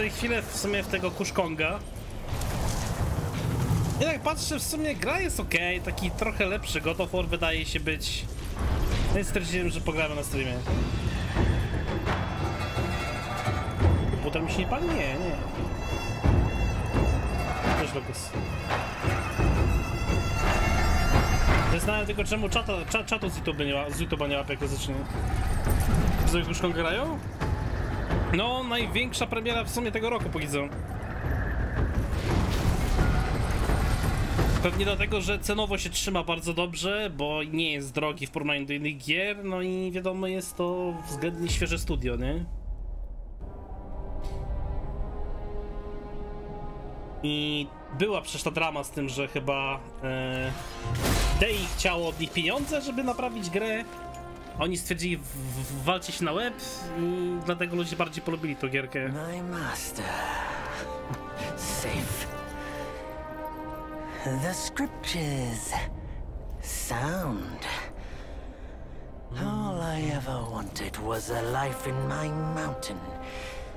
sobie chwilę w sumie w tego Kuszkonga. I tak patrzę, w sumie gra jest ok, taki trochę lepszy God of War wydaje się być. Więc stwierdziłem, że pogramy na streamie. Potem mi się nie pali? Nie, nie. Też Lukas. Znałem tylko czemu czata, cza, czatu z YouTube'a nie, ma- z YouTube'a nie łapie, jak zacznie. Z Kuszką grają? No, największa premiera w sumie tego roku póki co. Pewnie dlatego, że cenowo się trzyma bardzo dobrze, bo nie jest drogi w porównaniu do innych gier, no i wiadomo, jest to względnie świeże studio, nie? I była przecież ta drama z tym, że chyba e, Dei chciało od nich pieniądze, żeby naprawić grę. Oni stwierdzili, w, w, walcie się na łeb i dlatego ludzie bardziej polubili tą gierkę. My master. Safe. The scriptures. Sound. All I ever wanted was a life in my mountain.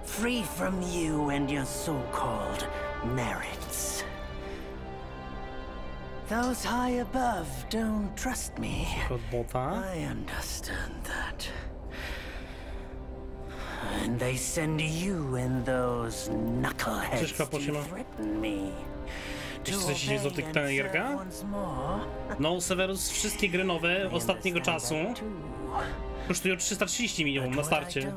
Free from you and your so-called merits. Those high above don't trust me. I understand that. And they send you and those knuckleheads to threaten me. To 40 obey złotych. No, Severus, wszystkie gry nowe ostatniego czasu kosztują 330 minimum na starcie.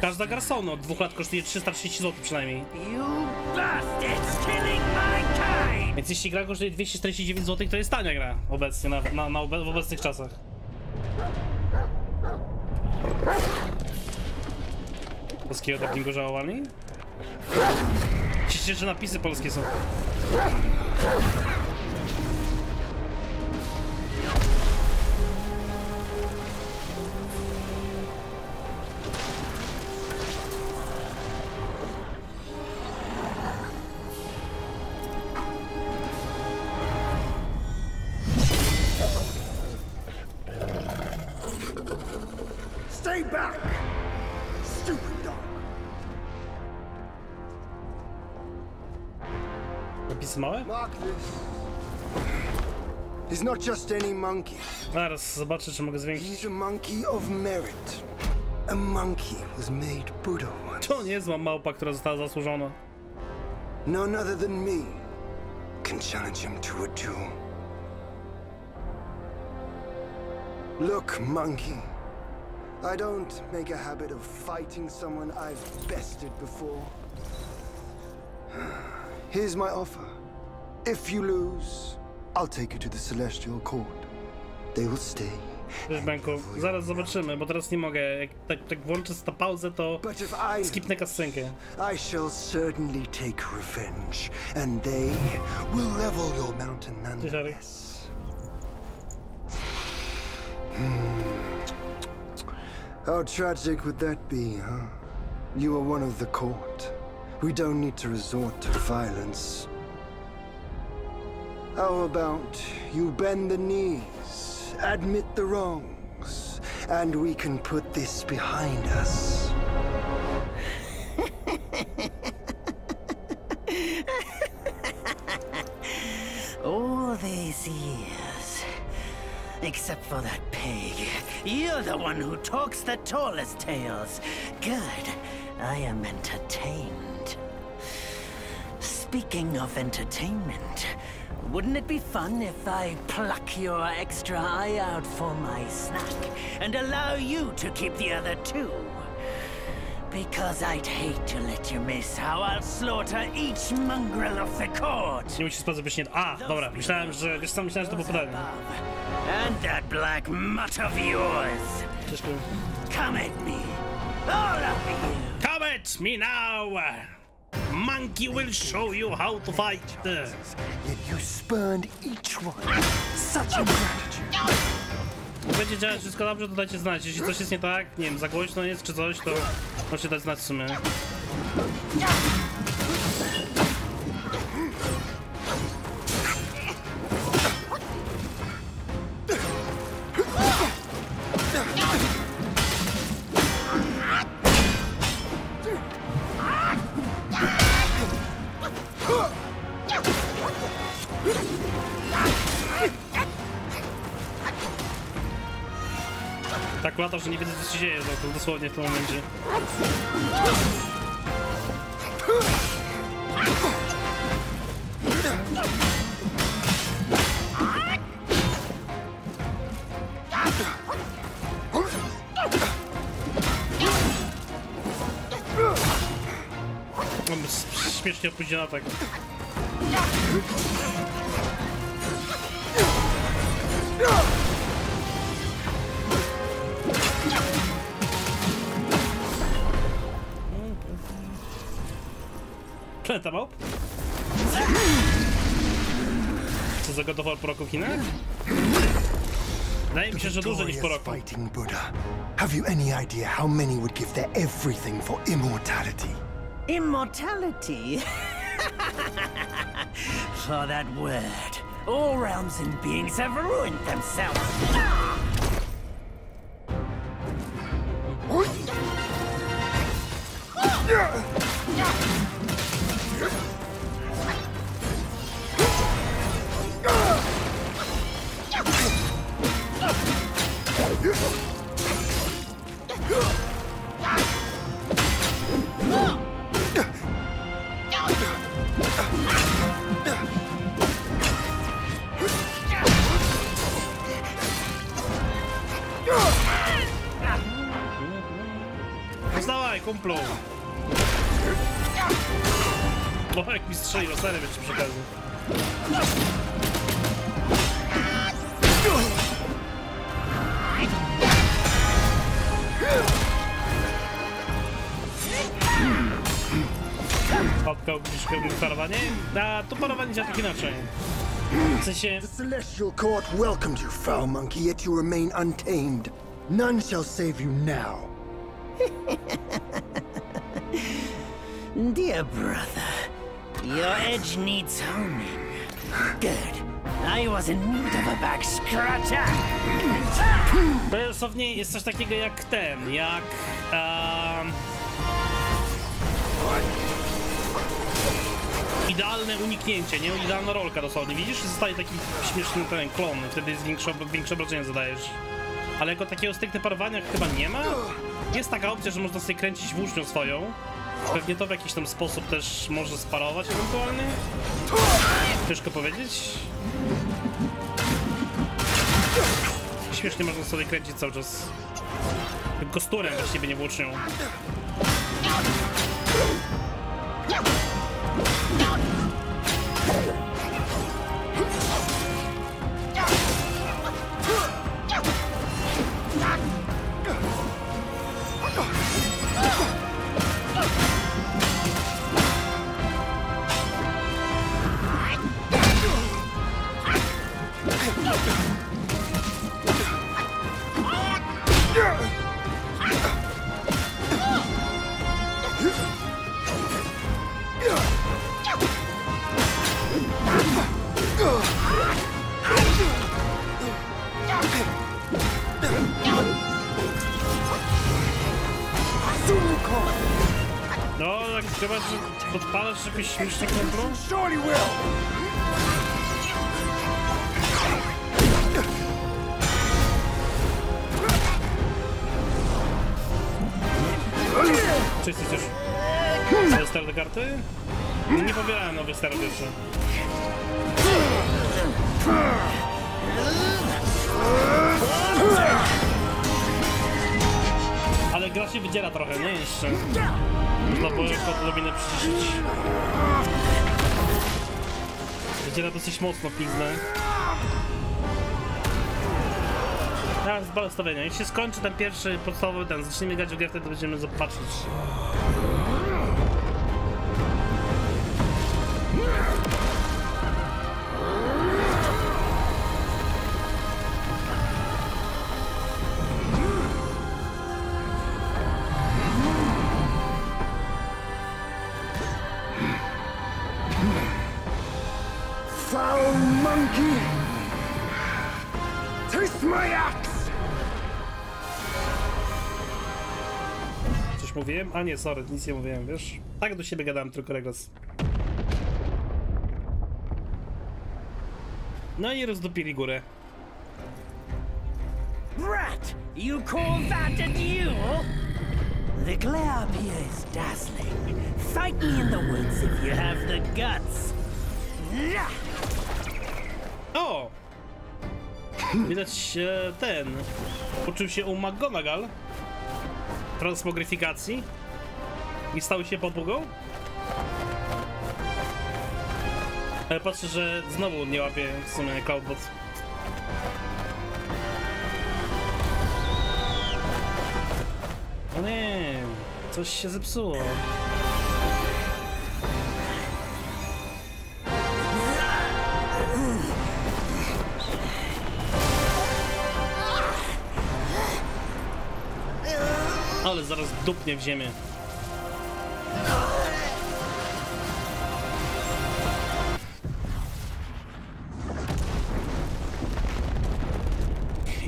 Każda gra Sony od dwóch lat kosztuje 330 zł przynajmniej. You bastards killing my kind! Więc jeśli gra kosztuje 249 zł, to jest tania gra obecnie, na, na, na obe, w obecnych czasach. Polskiego dubbingu żałowali? Cieszę się, że napisy polskie są. Stay back! Stupid dog! Mark this. He's not just any monkey. Zaraz zobaczę, czy mogę zwiększyć. He's a monkey of merit. A monkey was made Buddha once. To nie jest zła małpa, która została zasłużona. None other than me can challenge him to a duel. Look, monkey. I don't make a habit of fighting someone I've bested before. Here's my offer. If you lose, I'll take you to the Celestial Court. They will stay. Wiesz, Benku, zaraz zobaczymy, bo teraz nie mogę. Jak tak, tak włączę ta pauzę, to But if I skipnę kascenkę. I shall certainly take revenge, and they will level your mountain nonetheless. Hmm. How tragic would that be, huh? You are one of the court. We don't need to resort to violence. How about you bend the knees, admit the wrongs, and we can put this behind us? All these years. Except for that pig. You're the one who talks the tallest tales. Good. I am entertained. Speaking of entertainment, wouldn't it be fun if I pluck your extra eye out for my snack and allow you to keep the other two? Because I'd hate to let you miss how I'll slaughter each mongrel of the court. Nie musisz sprawdzać być nie... A, dobra, myślałem, że... Wiesz co, myślałem, że to było pytanie. And that black mutt of yours. Ciężko. Come at me. All of you. Come at me now! Monkey will show you how to fight! Yet you spurned each one. Such ingratitude. Będzie działać wszystko dobrze, to dajcie znać. Jeśli coś jest nie tak, nie wiem, za głośno jest czy coś, to możecie dać znać w sumie. Na to, że nie wiedzę co się dzieje to dosłownie w tym momencie. Śmiesznie opóźniony atak. Co za God of War po roku w Chinach? Wydaje mi się, że dłużej niż po roku. fighting Buddha. Have you any idea how many would give their everything for immortality? Immortality? For that word, all realms and beings have ruined themselves. Wstawaj, Działa tak inaczej. W sensie, The Celestial Court welcomed you, foul monkey, yet you remain untamed. None shall save you now. Dear brother, your edge needs honing. Good. I was in need of a back scratcher. dosłownie jest coś takiego jak ten, jak... Um, idealne uniknięcie, nie? Idealna rolka dosłownie. Widzisz? Zostaje taki śmieszny ten klon, wtedy jest większe, większe obrażenia zadajesz. Ale jako takiego stricte parowania chyba nie ma. Jest taka opcja, że można sobie kręcić włócznią swoją. Pewnie to w jakiś tam sposób też może sparować ewentualnie. Ciężko powiedzieć. Śmiesznie można sobie kręcić cały czas. Kosturem właściwie nie włócznią. Chyba, że podpalasz kumplu? Surely will! Czy jesteś już? Stare do karty? Nie, nie pobierałem nowych starów jeszcze. Ale gra się wydziela trochę, nie? Jeszcze. Można było jako odrobinę przyciszyć. Wydziela dosyć mocno piznę. Teraz z balastowienia. Jak się skończy ten pierwszy podstawowy ten, zaczniemy grać w grę, wtedy będziemy zobaczyć. Monkey! Taste my axe! Coś mówiłem? A nie, sorry, nic nie mówiłem, wiesz? Tak do siebie gadałem tylko regres. No i rozdupili górę. Brat, you call that a duel? The glare up here is dazzling. Fight me in the woods if you have the guts. Nah! O! Widać e, ten. Uczył się u McGonagall transmogryfikacji i stał się podłogą. Ale patrzę, że znowu nie łapie w sumie Cloudbot. O nie, coś się zepsuło. Ale zaraz dupnie w ziemię.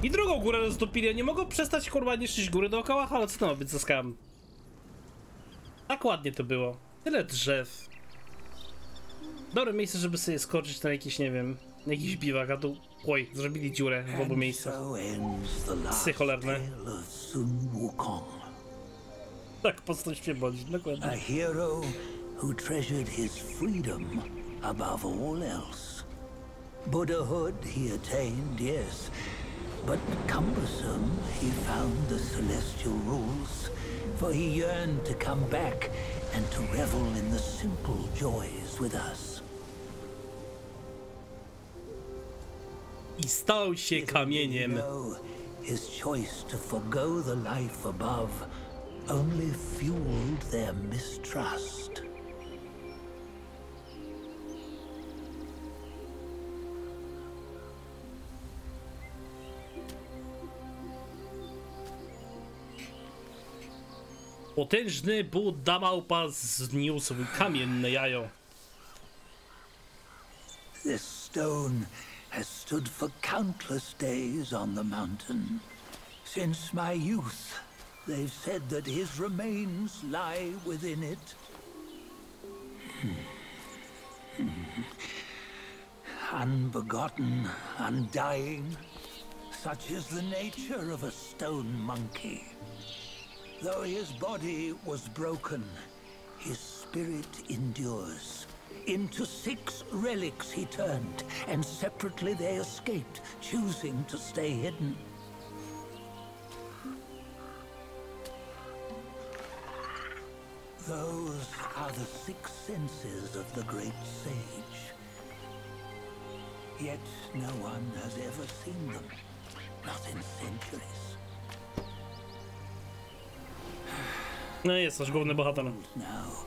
I drugą górę rozdupili, nie mogą przestać kurwa niszczyć góry dookoła, ale co to ma być za skam? Tak ładnie to było. Tyle drzew. Dobre miejsce, żeby sobie skoczyć na jakiś, nie wiem, na jakiś biwak, a tu, oj, zrobili dziurę w obu miejscach. Psy cholerne. Tak, postać mnie boli, dokładnie. A hero who treasured his freedom above all else. Buddhahood he attained, yes, but cumbersome he found the celestial rules, for he yearned to come back and to revel in the simple joys with us. I stał się kamieniem. His choice to forgo the life above only fueled their mistrust. Potężny Buddha małpa zniósł kamienne jajo. This stone has stood for countless days on the mountain. Since my youth, they've said that his remains lie within it. Hmm. Hmm. Unbegotten, undying, such is the nature of a stone monkey. Though his body was broken, his spirit endures. Into six relics he turned, and separately they escaped, choosing to stay hidden. Those are the six senses of the great sage. Yet no one has ever seen them, not in centuries. No jest nasz główny bohater. Now,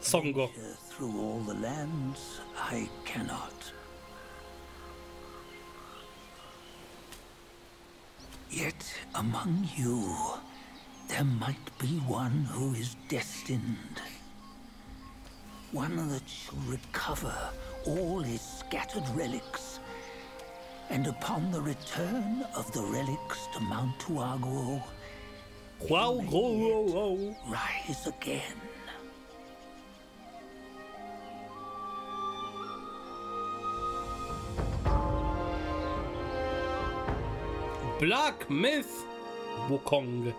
Songo. Through all the lands, I cannot. Yet among you, there might be one who is destined. One that shall recover all his scattered relics. And upon the return of the relics to Mount Tuaguo, wow. rise again. Black Myth Wukong.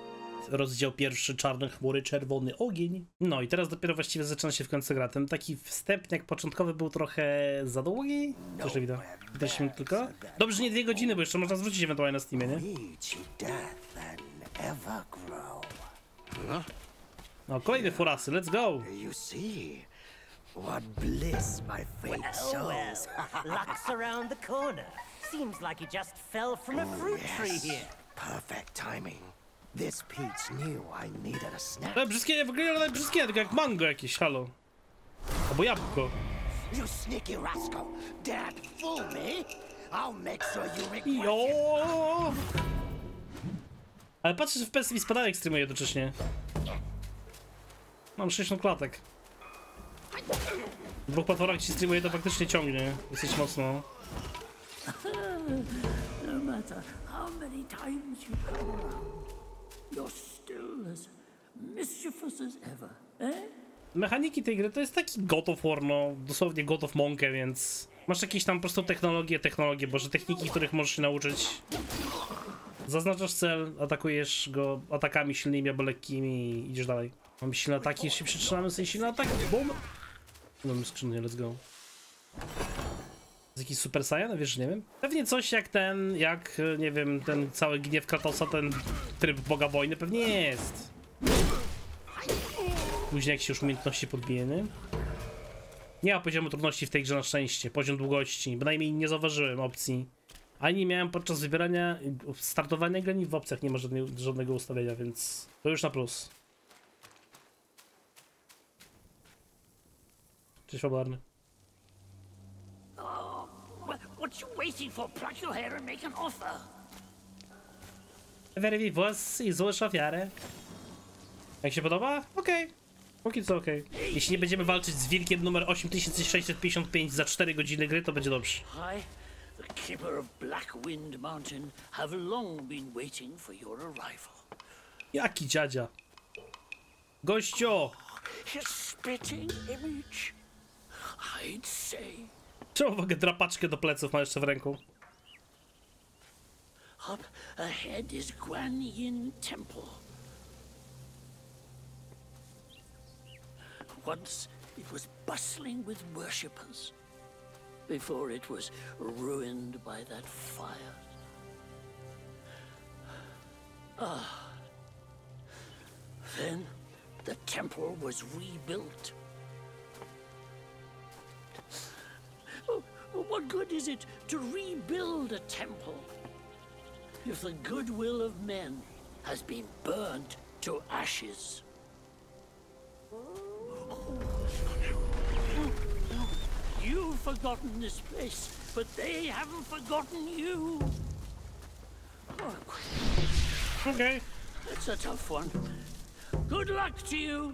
Rozdział pierwszy, czarne chmury, czerwony ogień. No i teraz dopiero właściwie zaczyna się w końcu gra. Ten taki wstępniak początkowy był trochę za długi. Cóż, widać. Widać się tylko. Dobrze, że nie dwie godziny, bo jeszcze można zwrócić ewentualnie na Steamie, nie? No, kolejne furasy, let's go! You what bliss my fate Oh shows. well, luck's around the corner. Seems like he just fell from a fruit tree Yes, here. perfect timing. This Peach knew I needed a snack. Ale brzydkie, wygląda brzydkie, tylko jak mango jakieś, halo. Albo jabłko. You sneaky rascal! To fool me? I'll make sure you regret it. Jo! Ale patrzę, że FPS mi spadają ekstremuje jednocześnie. Mam 60 klatek. W dwóch platformach ci streamuje to faktycznie ciągnie. Jesteś mocno. No matter how many times you come around, you're still as mischievous as ever, eh? Mechaniki tej gry to jest taki God of War, no dosłownie God of Monkey, więc masz jakieś tam po prostu technologie, technologie, boże techniki, których możesz się nauczyć Zaznaczasz cel, atakujesz go atakami silnymi albo lekkimi i idziesz dalej. Mamy silne ataki, jeśli przytrzymamy sobie silne ataki, bum! Mamy skrzynię, let's go. Jakiś Super Saiyan? Wiesz, nie wiem. Pewnie coś jak ten, jak, e, nie wiem, ten cały gniew Kratosa, ten tryb Boga Wojny, pewnie jest. Później jak się już umiejętności podbije, nie? Ma poziomu trudności w tej grze na szczęście, poziom długości, bynajmniej nie zauważyłem opcji. Ani nie miałem podczas wybierania, startowania gry, ani w opcjach nie ma żadnej, żadnego ustawienia, więc to już na plus. Cześć fabularny. What you waiting for? Pluck your hair and make an offer. Wyrwij włos i złóż ofiarę. Jak się podoba? Okej. Póki co okej. Jeśli nie będziemy walczyć z wilkiem numer 8655 za 4 godziny gry, to będzie dobrze. I, the keeper of Black Wind Mountain, have long been waiting for your arrival. Jaki dziadzia? Gościu! His spitting image, I'd say. Czemu w ogóle drapaczkę do pleców ma jeszcze w ręku? Up ahead is Guan Yin Temple. Once it was bustling with worshippers, before it was ruined by that fire. Ah. Then the temple was rebuilt. What good is it to rebuild a temple if the goodwill of men has been burnt to ashes? You've forgotten this place, but they haven't forgotten you. Okay. That's a tough one. Good luck to you.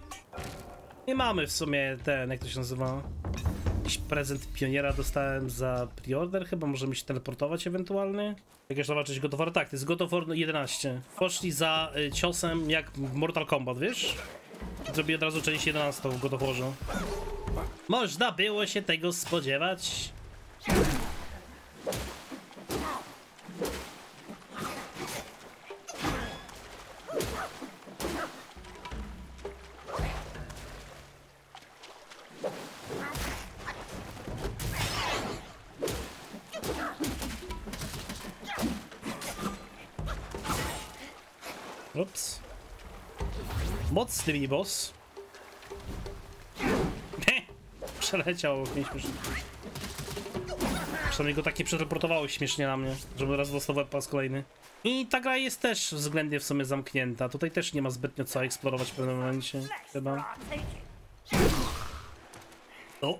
Nie mamy w sumie ten, jak to się nazywa? Jakiś prezent pioniera dostałem za preorder, chyba możemy się teleportować ewentualnie. Jak jeszcze zobaczyć God of War, tak, to jest God of War 11. Poszli za y, ciosem jak Mortal Kombat, wiesz? Zrobię od razu część 11 w God of Warze. Można było się tego spodziewać. Mocny miniboss. Heh, Przeleciał mieliśmy. Przynajmniej go tak nie przeteleportowało śmiesznie na mnie, żeby raz dostał po raz kolejny. I ta gra jest też względnie w sumie zamknięta. Tutaj też nie ma zbytnio co eksplorować w pewnym momencie. Chyba. O!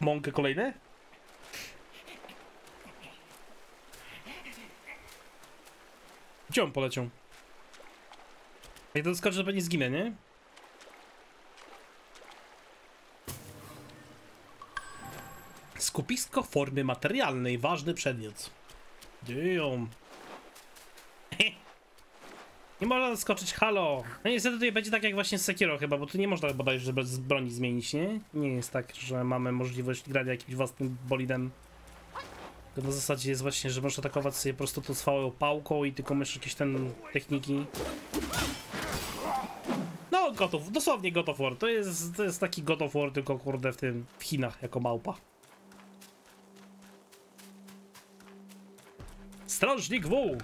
Mąkę kolejne? Gdzie on poleciał? Jak to skoczy, to pewnie zginę, nie? Skupisko formy materialnej, ważny przedmiot. Damn. Nie można skoczyć, halo! No niestety tutaj będzie tak jak właśnie z Sekiro chyba, bo tu nie można bodajże bez broni zmienić, nie? Nie jest tak, że mamy możliwość grania jakimś własnym bolidem. To na zasadzie jest właśnie, że możesz atakować sobie po prostu tą swoją pałką i tylko masz jakieś ten techniki. No, of, dosłownie God. To jest, to jest taki God tylko kurde w tym, w Chinach, jako małpa. Strażnik W!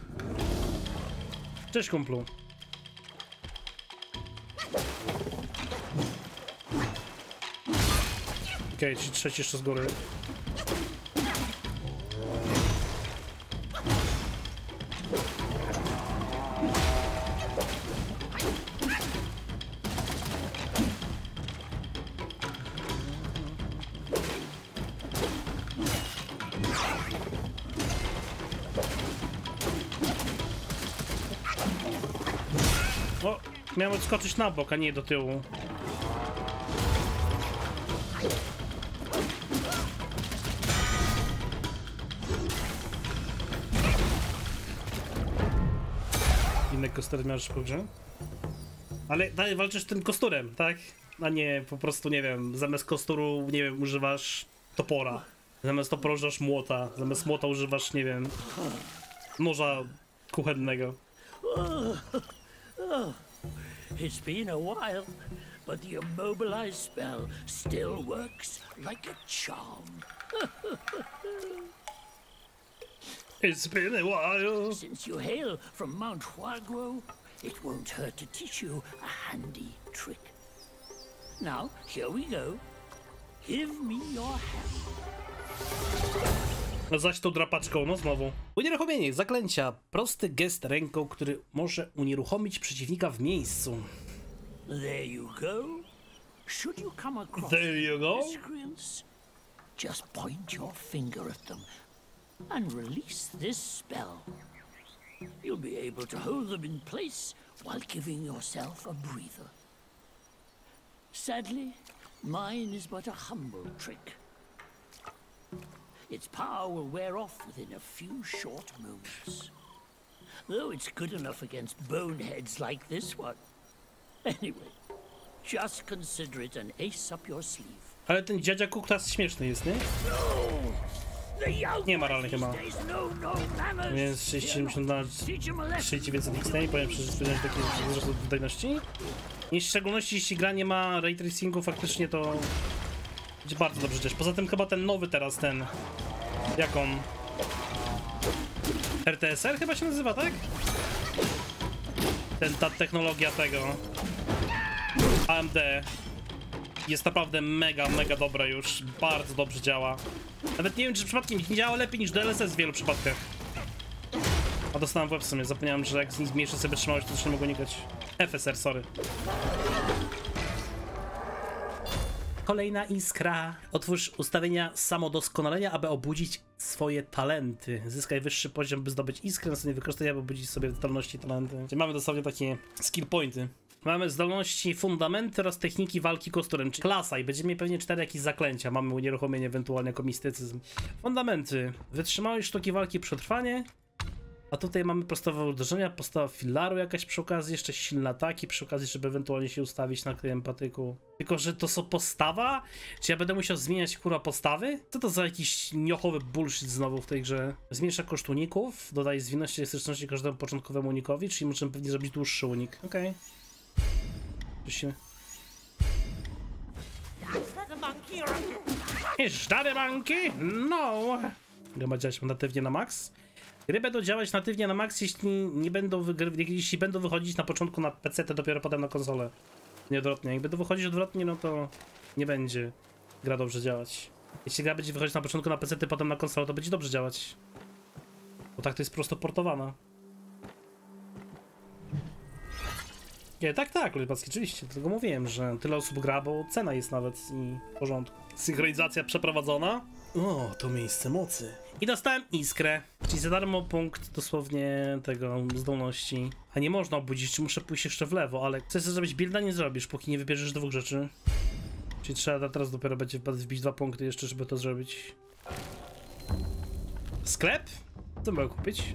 Cześć kumplu. Okej, okay, trzeci jeszcze z góry. Miałem odskoczyć na bok, a nie do tyłu. Inny kostur miałeś grze? Ale dalej walczysz tym kosturem, tak? A nie po prostu, nie wiem, zamiast kosturu, nie wiem, używasz topora. Zamiast topora używasz młota. Zamiast młota używasz, nie wiem, noża kuchennego. It's been a while, but the immobilized spell still works like a charm. It's been a while. Since you hail from Mount Huaguo, it won't hurt to teach you a handy trick. Now, here we go. Give me your hand. No zaś tą drapaczką, no znowu. Unieruchomienie, zaklęcia. Prosty gest ręką, który może unieruchomić przeciwnika w miejscu. There you go. Should you come across There you go. miscreants, just point your finger at them and release this spell. You'll be able to hold them in place while giving yourself a breather. Sadly, mine is but a humble trick. Its power will wear off within a few short moments. Though it's good enough against boneheads like this one. Anyway, just consider it an ace up your sleeve. Ale ten dziadzia Kuktas śmieszny jest, nie? Nie ma rany chyba. no. Więc 670 na Teach 'em a lesson. 3900 XT, powiem szczerze, się takiego wzrostu wydajności. I w szczególności jeśli gra nie ma ray tracingu, faktycznie to bardzo dobrze też. Poza tym chyba ten nowy teraz, ten... Jak on? RTSR chyba się nazywa, tak? Ten, ta technologia tego... AMD jest naprawdę mega, mega dobra już. Bardzo dobrze działa. Nawet nie wiem, czy przypadkiem nie działa lepiej niż DLSS w wielu przypadkach. A dostałem w łeb w sumie, zapomniałem, że jak zmniejszę sobie wytrzymałość, to też nie mogę unikać. FSR, sorry. Kolejna iskra. Otwórz ustawienia samodoskonalenia, aby obudzić swoje talenty. Zyskaj wyższy poziom, by zdobyć iskrę, następnie wykorzystaj, aby obudzić sobie zdolności i talenty. Czyli mamy dosłownie takie skill pointy. Mamy zdolności, fundamenty oraz techniki walki kosturem, czyli klasa i będziemy mieli pewnie cztery jakieś zaklęcia. Mamy unieruchomienie, ewentualnie jako mistycyzm. Fundamenty. Wytrzymałość sztuki walki, przetrwanie. A tutaj mamy podstawowe uderzenia, postawa filaru jakaś przy okazji, jeszcze silne ataki przy okazji, żeby ewentualnie się ustawić na tym empatyku. Tylko, że to są postawa? Czy ja będę musiał zmieniać kurwa postawy? Co to za jakiś niochowy bullshit znowu w tej grze? Zmniejsza koszt uników, dodaje zwinność elastyczności każdemu początkowemu unikowi, czyli możemy pewnie zrobić dłuższy unik. Okej. Okay. A Is that a monkey? No! Ma działać natywnie na max? Gry będą działać natywnie na max, jeśli nie będą, jeśli będą wychodzić na początku na PC, to dopiero potem na konsolę. Nie odwrotnie. Jak będą wychodzić odwrotnie, no to nie będzie gra dobrze działać. Jeśli gra będzie wychodzić na początku na PC, potem na konsolę, to będzie dobrze działać. Bo tak to jest prosto portowana. Nie, tak, tak, Lubacki, oczywiście. Dlatego mówiłem, że tyle osób gra, bo cena jest nawet i w porządku. Synchronizacja przeprowadzona. O, to miejsce mocy. I dostałem iskrę, czyli za darmo punkt dosłownie tego zdolności. A nie można obudzić, czy muszę pójść jeszcze w lewo, ale chcesz zrobić builda, nie zrobisz, póki nie wybierzesz dwóch rzeczy. Czyli trzeba teraz dopiero będzie wbić dwa punkty jeszcze, żeby to zrobić. Sklep? Co mogę kupić?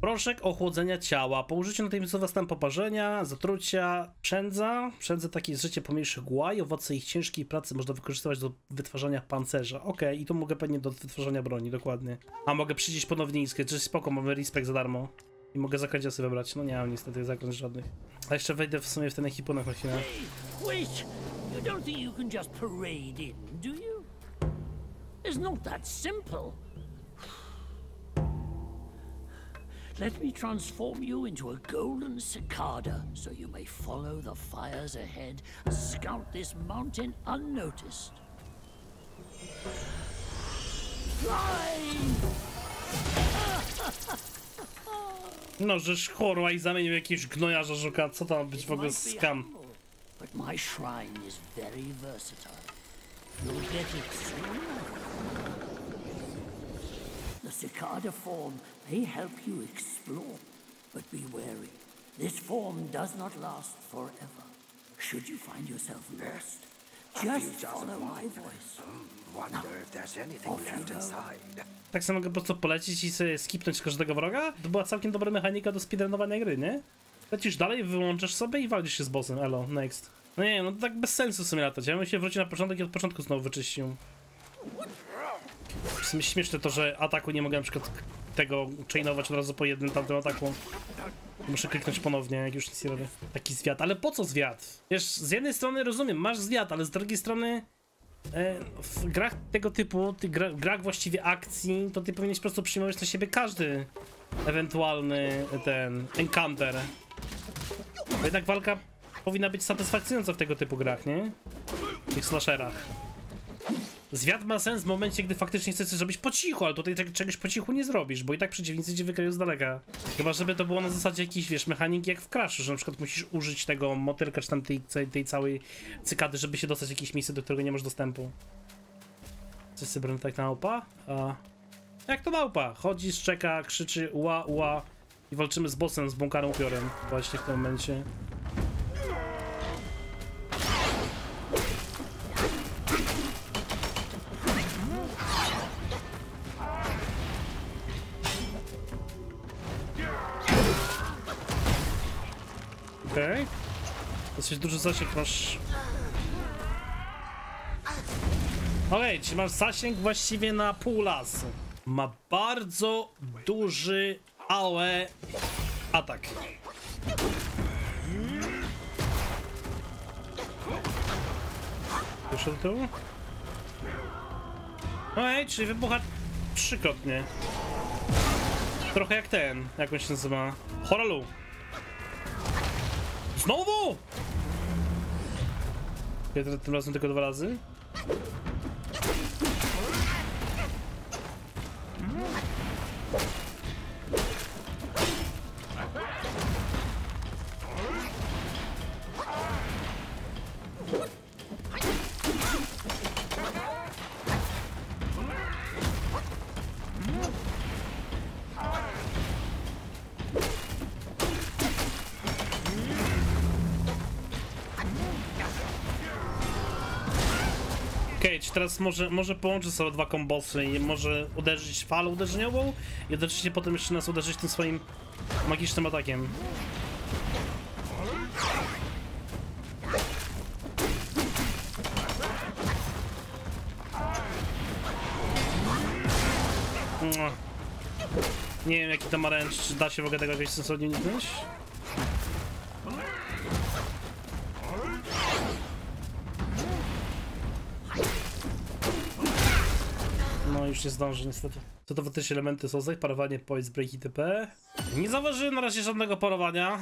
Proszek ochłodzenia ciała. Po użyciu natychmiastowo następem poparzenia, zatrucia, przędza. Przędzę takie życie pomniejszych głaj. Owoce ich ciężkiej pracy można wykorzystywać do wytwarzania pancerza. Okej, i tu mogę pewnie do wytwarzania broni, dokładnie. A mogę przyjść ponownie iskrę, czyli spoko, mamy respekt za darmo. I mogę zaklęcia sobie wybrać. No nie mam niestety zaklęć żadnych. A jeszcze wejdę w sumie w ten ekipunek na chwilę. Wait, you don't think you can just simple. Let me transform you into a golden cicada so you may follow the fires ahead and scout this mountain unnoticed. Fly! No, żeż chorła i zamienił jakiegoś gnojarza żuka. Co to ma być w ogóle skam? But my shrine is very versatile. You'll get it soon. The cicada form may help you explore, but be wary. This form does not last forever. Should you find yourself lost, just follow my voice. Wonder if there's anything left inside. Tak samo mogę po prostu polecieć i sobie skipnąć każdego wroga? To była całkiem dobra mechanika do speedrunowania gry, nie? Lecisz dalej, wyłączasz sobie i walisz się z bossem, elo, next. No nie, no to tak bez sensu w sumie latać. Ja bym się wrócił na początek i od początku znowu wyczyścił. W sumie śmieszne to, że ataku nie mogę na przykład tego chainować od razu po jednym tamtym ataku. Muszę kliknąć ponownie, jak już nic nie robię. Taki zwiat, ale po co zwiat? Wiesz, z jednej strony rozumiem, masz zwiat, ale z drugiej strony e, w grach tego typu, ty gra, grach właściwie akcji, to ty powinieneś po prostu przyjmować na siebie każdy ewentualny ten encounter. Bo jednak walka powinna być satysfakcjonująca w tego typu grach, nie? W tych slasherach. Zwiat ma sens w momencie, gdy faktycznie chcesz coś zrobić po cichu, ale tutaj czeg- czegoś po cichu nie zrobisz, bo i tak przeciwnicy cię wykryją z daleka. Chyba, żeby to było na zasadzie jakiejś, wiesz, mechaniki jak w Crashu, że na przykład musisz użyć tego motylka, czy tam tej, tej, całej cykady, żeby się dostać jakieś miejsce, do którego nie masz dostępu. Coś sobie tak na małpa? A... Jak to małpa? Chodzi, szczeka, krzyczy ła, ła i walczymy z bossem, z błąkanym upiorem właśnie w tym momencie. Duży zasięg masz. Okej, czyli masz zasięg właściwie na pół lasu. Ma bardzo duży AOE atak. Jeszcze do tyłu? Okej, czyli wybucha trzykrotnie. Trochę jak ten, jak on się nazywa? Horalu. Znowu! Ja tym- razem tylko dwa razy. Teraz może, może połączyć sobie dwa kombosy i może uderzyć falą uderzeniową i oczywiście potem jeszcze nas uderzyć tym swoim magicznym atakiem. Nie wiem jaki to ma ręcz, czy da się w ogóle tego jakoś sensownie uniknąć? Nie zdąży niestety. Co to też elementy są parowanie, poise break itp. Nie zauważyłem na razie żadnego parowania.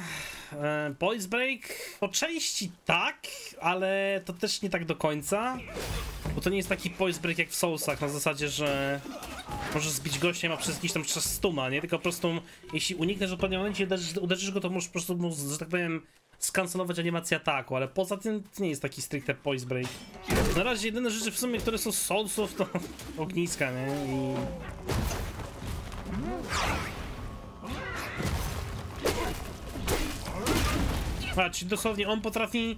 E, poise break po części tak, ale to też nie tak do końca. Bo to nie jest taki poise break jak w Soulsach, na zasadzie, że możesz zbić gościa, ma przez jakiś tam czas stuna, nie? Tylko po prostu, jeśli unikniesz w odpowiednim momencie uderzysz, uderzysz go, to możesz po prostu, że tak powiem, skancelować animację ataku, ale poza tym to nie jest taki stricte poise break. Na razie jedyne rzeczy w sumie, które są Soulsów, to ogniska, nie? I... A, czyli dosłownie on potrafi...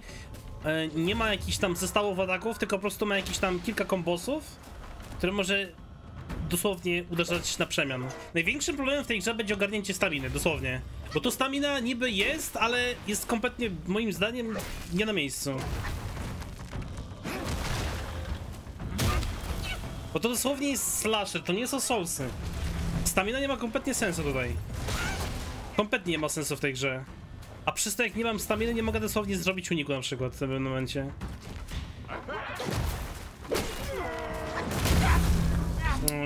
E, nie ma jakichś tam zestawów ataków, tylko po prostu ma jakieś tam kilka kombosów, które może dosłownie uderzać na przemian. Największym problemem w tej grze będzie ogarnięcie staminy, dosłownie. Bo tu stamina niby jest, ale jest kompletnie, moim zdaniem, nie na miejscu. Bo to dosłownie jest slasher, to nie są soulsy. Stamina nie ma kompletnie sensu tutaj. Kompletnie nie ma sensu w tej grze. A przez to jak nie mam staminy, nie mogę dosłownie zrobić uniku na przykład w tym momencie.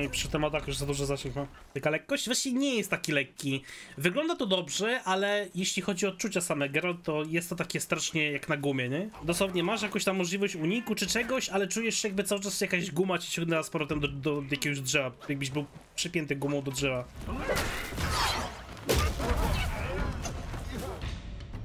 I przy tym już za dużo zasięg ma. Taka lekkość właściwie nie jest taki lekki. Wygląda to dobrze, ale jeśli chodzi o odczucia samego, to jest to takie strasznie jak na gumie, nie? Dosłownie masz jakąś tam możliwość uniku czy czegoś, ale czujesz się jakby cały czas jakaś guma ci ciągnęła z powrotem do, do jakiegoś drzewa. Jakbyś był przypięty gumą do drzewa.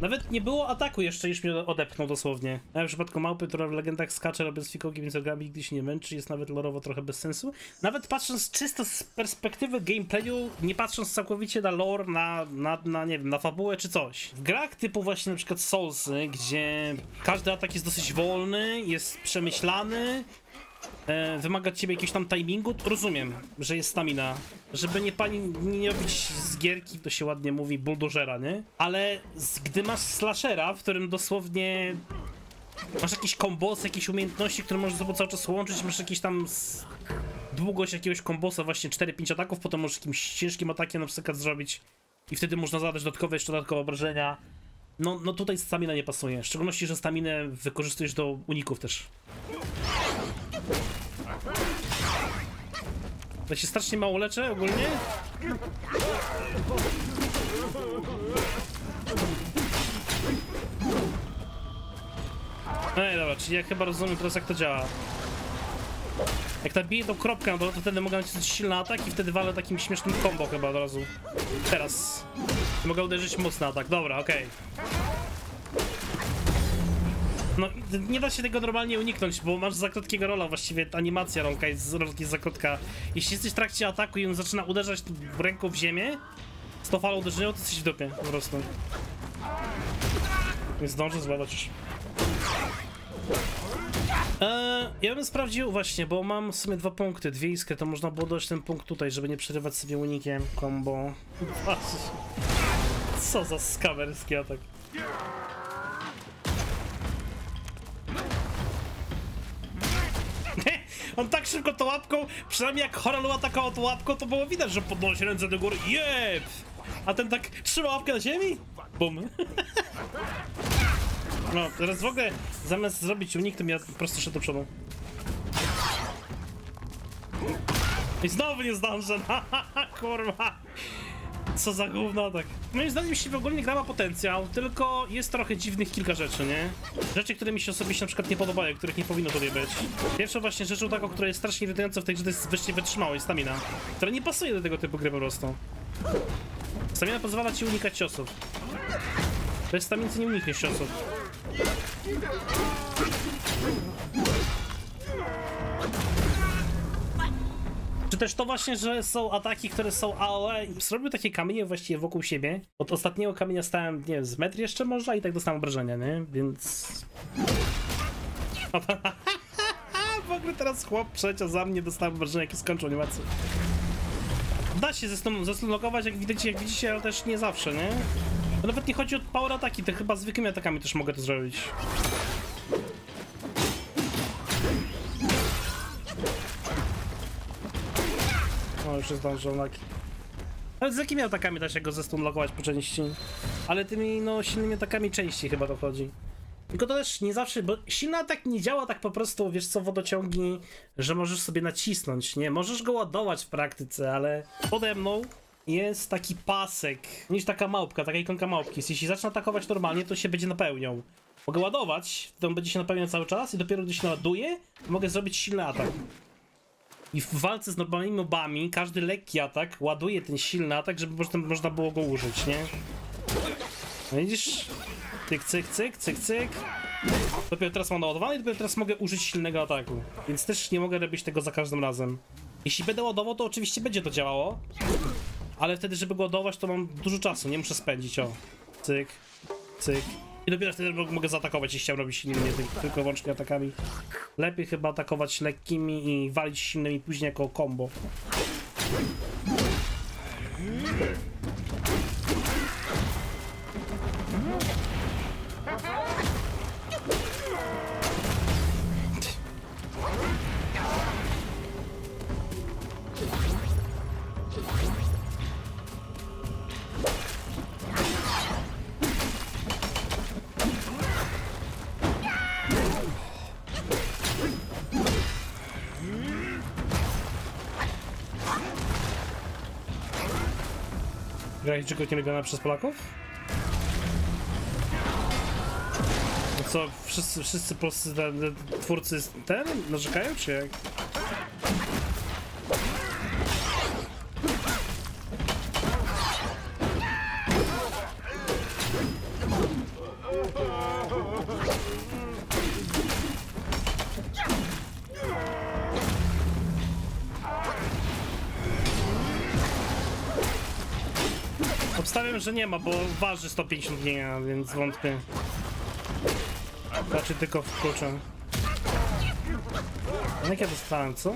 Nawet nie było ataku jeszcze, już mnie odepchnął dosłownie. A w przypadku małpy, która w legendach skacze, robiąc fikołki między nogami, gdy się nie męczy, jest nawet lorowo trochę bez sensu. Nawet patrząc czysto z perspektywy gameplayu, nie patrząc całkowicie na lore, na, na, na nie wiem, na fabułę czy coś. W grach typu właśnie na przykład Soulsy, gdzie każdy atak jest dosyć wolny, jest przemyślany, e, wymaga od ciebie jakiegoś tam timingu, rozumiem, że jest stamina. Żeby nie pani nie robić z gierki, to się ładnie mówi, buldożera, nie? Ale z, gdy masz slashera, w którym dosłownie masz jakieś kombosy, jakieś umiejętności, które możesz ze sobą cały czas łączyć, masz jakieś tam długość jakiegoś kombosa, właśnie 4-5 ataków, potem możesz jakimś ciężkim atakiem na przykład zrobić i wtedy można zadać dodatkowe, jeszcze dodatkowe obrażenia. No, no tutaj stamina nie pasuje, w szczególności, że staminę wykorzystujesz do uników też. Ja się strasznie mało leczę ogólnie. Ej, dobra, czyli ja chyba rozumiem teraz jak to działa. Jak nabiję tą kropkę dole, to wtedy mogę nacisnąć silny atak i wtedy walę takim śmiesznym combo chyba od razu. Teraz. Mogę uderzyć mocny atak, dobra, okej. No, nie da się tego normalnie uniknąć, bo masz za krótkiego rola, właściwie animacja rolka jest, jest za krótka. Jeśli jesteś w trakcie ataku i on zaczyna uderzać ręką w ziemię, z tą falą uderzenia, to jesteś w dupie, po prostu. Nie zdążę złapać już. Eee, ja bym sprawdził właśnie, bo mam w sumie dwa punkty, dwie iskry, to można było dojść ten punkt tutaj, żeby nie przerywać sobie unikiem combo. Co za skamerski atak. On tak szybko tą łapką, przynajmniej jak Horalu atakował tą łapką, to było widać, że podnosi ręce do góry. Jeb! A ten tak trzyma łapkę na ziemi? Bum. No, teraz w ogóle zamiast zrobić unik, to ja po prostu szedł do przodu. I znowu nie zdążę, kurwa. Co za gówno atak. Moim zdaniem się w ogóle nie gra ma potencjał, tylko jest trochę dziwnych kilka rzeczy, nie? Rzeczy, które mi się osobiście na przykład nie podobają, których nie powinno tutaj być. Pierwszą właśnie rzeczą taką, która jest strasznie irytująca w tej grze, to jest wreszcie wytrzymałość, stamina, która nie pasuje do tego typu gry po prostu. Stamina pozwala ci unikać ciosów. Bez staminy nie unikniesz ciosów. Czy też to właśnie, że są ataki, które są AOE i zrobił takie kamienie właściwie wokół siebie. Od ostatniego kamienia stałem, nie wiem, z metr jeszcze może i tak dostałem obrażenia, nie? Więc... w ogóle teraz chłop przeciął za mnie, dostałem obrażenia, jakie skończą animację. Da się zeslunokować, jak widzicie, jak widzicie, ale też nie zawsze, nie? Nawet nie chodzi o power ataki, to chyba zwykłymi atakami też mogę to zrobić. O, już jest zdążył laki. Ale z jakimi atakami da się go zestunlokować po części? Ale tymi, no, silnymi atakami częściej chyba to chodzi. Tylko to też nie zawsze, bo silny atak nie działa tak po prostu, wiesz co, wodociągi, że możesz sobie nacisnąć, nie? Możesz go ładować w praktyce, ale pode mną jest taki pasek, niż taka małpka, taka ikonka małpki. Jeśli zacznę atakować normalnie, to się będzie napełniał. Mogę ładować, to on będzie się napełniał cały czas i dopiero gdy się naładuje, mogę zrobić silny atak. I w walce z normalnymi mobami, każdy lekki atak ładuje ten silny atak, żeby potem można było go użyć, nie? No widzisz? Cyk, cyk, cyk, cyk, cyk. Dopiero teraz mam naładowany i dopiero teraz mogę użyć silnego ataku. Więc też nie mogę robić tego za każdym razem. Jeśli będę ładował, to oczywiście będzie to działało. Ale wtedy, żeby go ładować, to mam dużo czasu, nie muszę spędzić, o. Cyk, cyk. I dopiero wtedy mogę zaatakować, jeśli chciałem robić silnymi, nie tylko wyłącznie atakami. Lepiej chyba atakować lekkimi i walić silnymi później jako combo. Graliście nie lubiona przez Polaków? No co, wszyscy, wszyscy polscy twórcy ten narzekają, czy jak? Że nie ma, bo waży 150 giga, więc wątpię. Raczej tylko w klucze. No jak ja dostałem, co?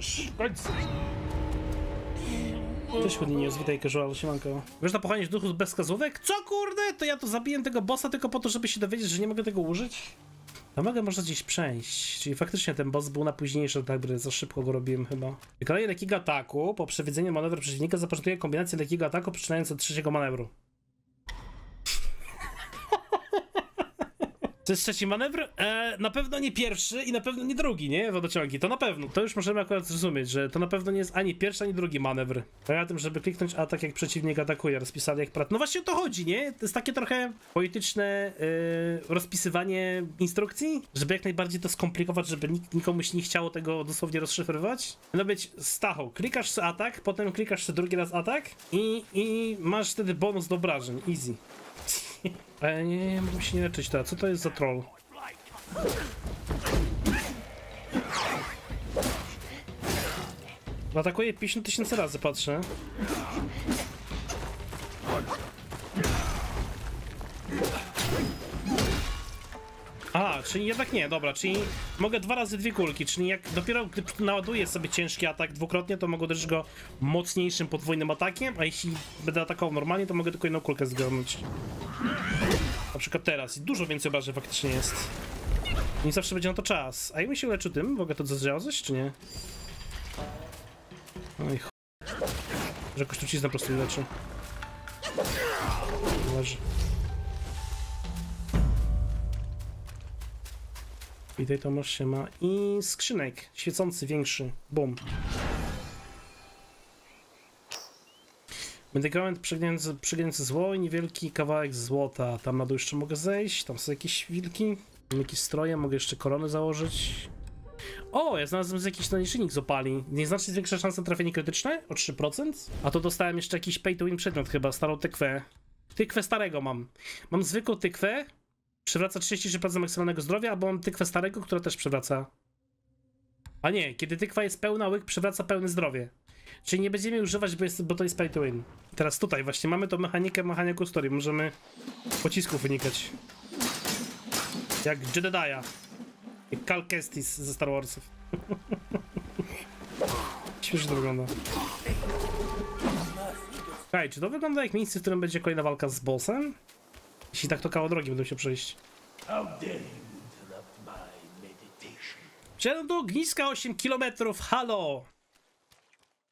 W końcu! Cześć Houdinius, witaj casual, siemanko. Wiesz na pochłaniać duchów bez wskazówek? Co kurde? To ja tu zabiję tego bossa tylko po to, żeby się dowiedzieć, że nie mogę tego użyć? No mogę może gdzieś przejść, czyli faktycznie ten boss był na późniejszy etap gry, za szybko go robiłem chyba. Wykonanie lekkiego ataku, po przewidzeniu manewru przeciwnika zaprezentuje kombinację lekkiego ataku przyczynając od trzeciego manewru. To jest trzeci manewr? E, na pewno nie pierwszy i na pewno nie drugi, nie? Wodociągi. To na pewno. To już możemy akurat zrozumieć, że to na pewno nie jest ani pierwszy, ani drugi manewr. Poza tym, żeby kliknąć atak, jak przeciwnik atakuje, rozpisali jak prat. No właśnie o to chodzi, nie? To jest takie trochę polityczne e, rozpisywanie instrukcji, żeby jak najbardziej to skomplikować, żeby nik nikomu się nie chciało tego dosłownie rozszyfrować. No być stacho. Klikasz sobie atak, potem klikasz drugi raz atak i, i masz wtedy bonus do obrażeń. Easy. Ale nie, nie, mógłbym się nie leczyć teraz. Co to jest za troll? Atakuje 50 tysięcy razy, patrzę. A, czyli jednak nie, dobra, czyli mogę dwa razy dwie kulki, czyli jak dopiero gdy naładuję sobie ciężki atak dwukrotnie, to mogę uderzyć go mocniejszym podwójnym atakiem, a jeśli będę atakował normalnie, to mogę tylko jedną kulkę zgarnąć. Na przykład teraz. I dużo więcej obrażeń faktycznie jest. Nie zawsze będzie na to czas. A jak mi się leczy tym? Mogę to zadziała coś, czy nie? Oj ch... Że jakoś trucizna po prostu leczy. Leży. Witaj Tomasz się ma. I skrzynek. Świecący, większy. Bum. Medykament przegnęcy, zło i niewielki kawałek złota. Tam na dół jeszcze mogę zejść, tam są jakieś wilki, mam jakieś stroje, mogę jeszcze korony założyć. O, ja znalazłem jakiś nalicznik z opali. Nieznacznie zwiększa szanse na trafienie krytyczne o 3%. A to dostałem jeszcze jakiś pay to win przedmiot chyba, starą tykwę. Tykwę starego mam. Mam zwykłą tykwę, przywraca 33% maksymalnego zdrowia, albo mam tykwę starego, która też przywraca. A nie, kiedy tykwa jest pełna, łyk przywraca pełne zdrowie. Czyli nie będziemy używać, bo, jest, bo to jest pay to win. Teraz tutaj właśnie mamy tą mechanikę mechaniku story. Możemy pocisków wynikać. Jak Jedediah. Jak Cal Kestis ze Star Warsów. Śmiesznie to wygląda. Hej, czy to wygląda jak miejsce, w którym będzie kolejna walka z bossem? Jeśli tak, to kawał drogi będą się przejść. Wsiadam do ogniska 8 km, halo!